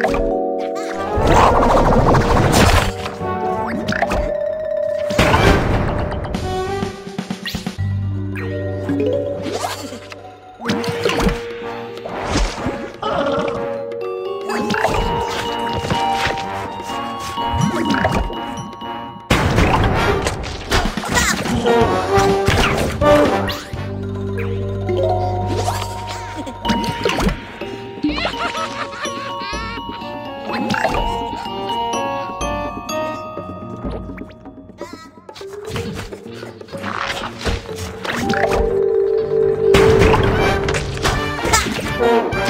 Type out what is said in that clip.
Oh! You